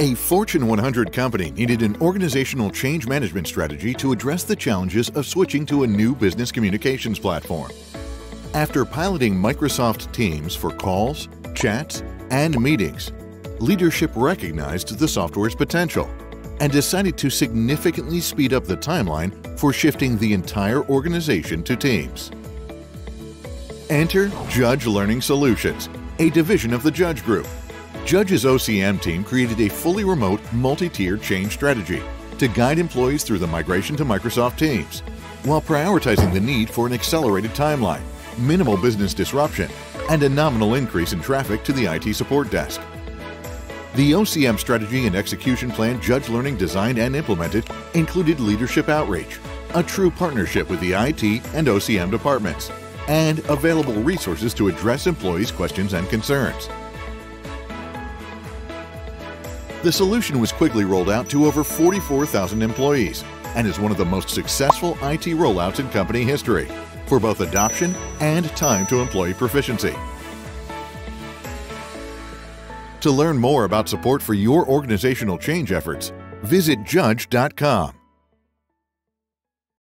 A Fortune 100 company needed an organizational change management strategy to address the challenges of switching to a new business communications platform. After piloting Microsoft Teams for calls, chats, and meetings, leadership recognized the software's potential and decided to significantly speed up the timeline for shifting the entire organization to Teams. Enter Judge Learning Solutions, a division of the Judge Group Judge's OCM team created a fully remote, multi-tiered change strategy to guide employees through the migration to Microsoft Teams, while prioritizing the need for an accelerated timeline, minimal business disruption, and a nominal increase in traffic to the IT support desk. The OCM strategy and execution plan Judge Learning designed and implemented included leadership outreach, a true partnership with the IT and OCM departments, and available resources to address employees' questions and concerns. The solution was quickly rolled out to over 44,000 employees and is one of the most successful IT rollouts in company history for both adoption and time to employee proficiency. To learn more about support for your organizational change efforts, visit judge.com.